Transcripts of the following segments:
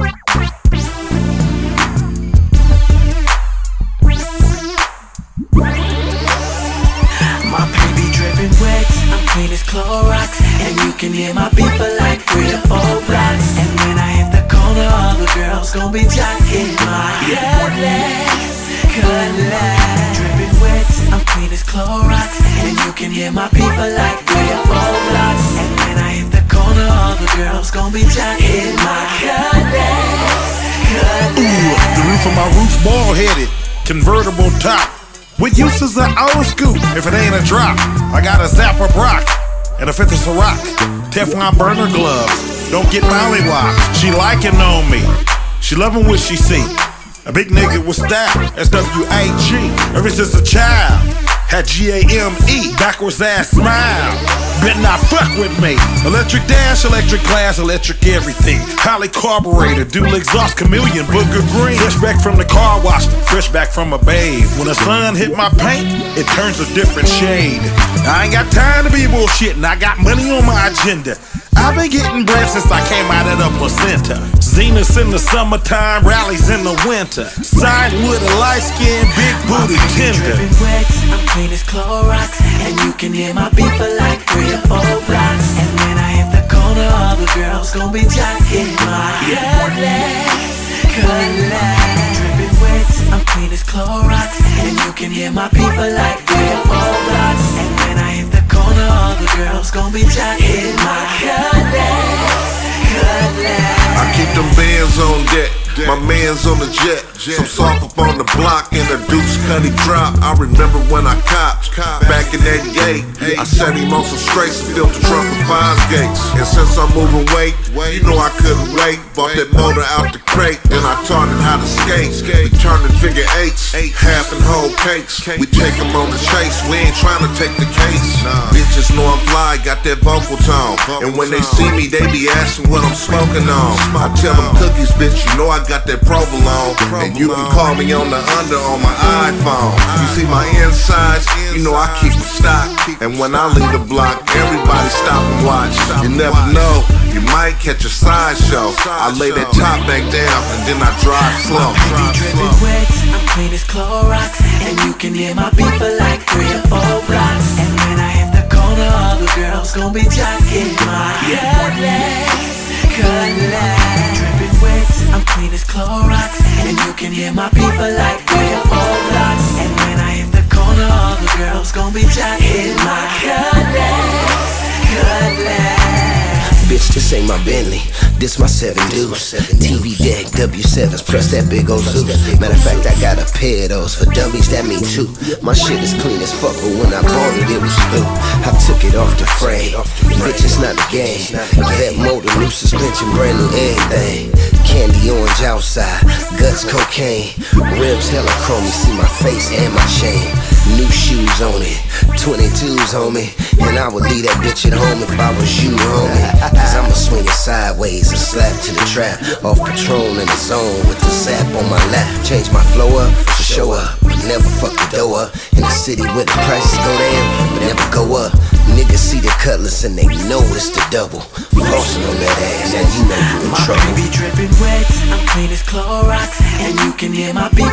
My be dripping wet, I'm clean as Clorox And you can hear my beat for like three or four blocks. And when I hit the corner, all the girls gon' be my cutlass Cutlass. Dripping wet, I'm clean as Clorox And you can hear my beat for like three four blocks. And when I hit the all the girls gon' be jocking my cutlass Ooh, the roof of my roof's ball headed, convertible top. What use is an old school if it ain't a drop? I got a Zapper Brock and a fifth of Ciroc. Teflon burner gloves, don't get mollywopped. She liking on me, she loving what she see. A big nigga with style, S-W-A-G. Ever since a child, had G-A-M-E, backwards ass smile. Better not fuck with me. Electric dash, electric glass, electric everything. Highly carbureted, dual exhaust, chameleon, booger green. Fresh back from the car wash, fresh back from a bathe. When the sun hit my paint, it turns a different shade. I ain't got time to be bullshitting, I got money on my agenda. I've been getting bread since I came out of the placenta. Zeniths in the summertime, rallies in the winter. Side with a light skin, big booty tender. wet, I'm clean as Clorox And you can hear my beat for like three or four blocks And when I hit the corner, all the girls gon' be jocking my cutlass Cutlass Dripping wet, I'm clean as Clorox And you can hear my beat for like them bands on deck. My man's on the jet. Some soft up on the block and a deuce cutty drop. I remember when I copped back in 88. I set him on some straights and filled the trunk with five gates. And since I'm moving weight, you know I couldn't wait. Bought that motor out the crate and I taught him how to skate. We turning figure eights, half and whole cakes. We take him on the chase. We ain't trying to take the case. Bitches know I'm fly, got that vocal tone. And when they see me, they be asking what I'm smoking on. I tell them cookies, bitch, you know I got that provolone. And you can call me on the under on my iPhone. You see my insides, you know I keep them stocked. And when I leave the block, everybody stop and watch. You never know, you might catch a sideshow. I lay that top back down and then I drive slow. Baby dripping wet, I'm clean as Clorox And you can hear my beat for like three or four blocks And when I hit the corner, all the girls gon' be jocking my cutlass Cutlass Dripping wet, I'm clean as Clorox. And you can hear my people like three or four blocks. And when I hit the corner, all the girls gon' be jocking my cutlass Cutlass Bitch, this ain't my Bentley. This my seven deuce. TV deck, W7s, plus that big old Zeus. Matter of fact, I got a pair of those for dummies, that mean two. My shit is clean as fuck, but when I bought it, it was new. I took it off the frame. Bitch, it's not the game. That motor, new suspension, brand new everything. Candy orange outside, guts cocaine, rims hella chromey. See my face and my chain. New shoes on it, 22s on me. And I would leave that bitch at home if I was you, homie. Cause I'ma swing it sideways and slap to the trap. Off Patron in the zone with the sap on my lap. Change my flow up to show up, but never fuck the door up. In the city where the prices go down, but never go up. Niggas see the cutlass and they know it's the double. Flossing on that ass, and you know you in My trouble. baby dripping wet, I'm clean as Clorox And you can hear my beat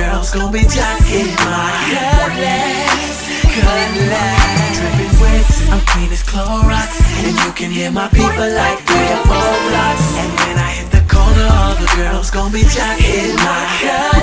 girls gon' be jocking my cutlass Cutlass Dripping wet, I'm clean as Clorox. And you can hear my for like three or four blocks. And when I hit the corner, all the girls gon' be jocking my